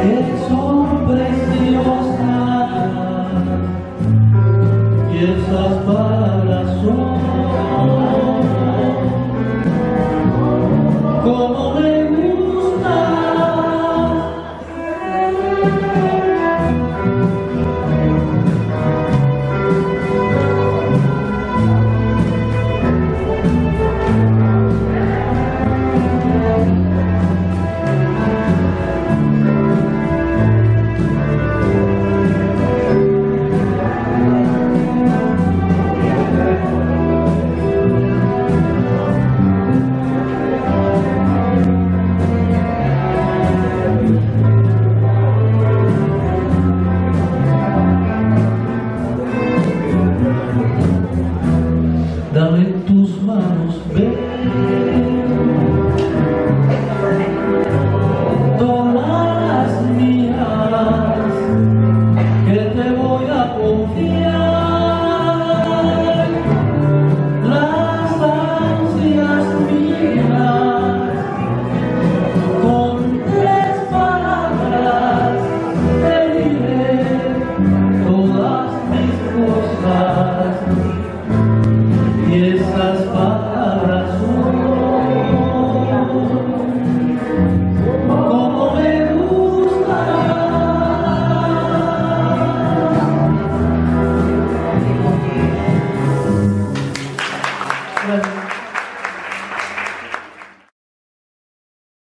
Que son presiosos nada y esas palabras son como Amen.